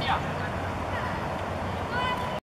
掉。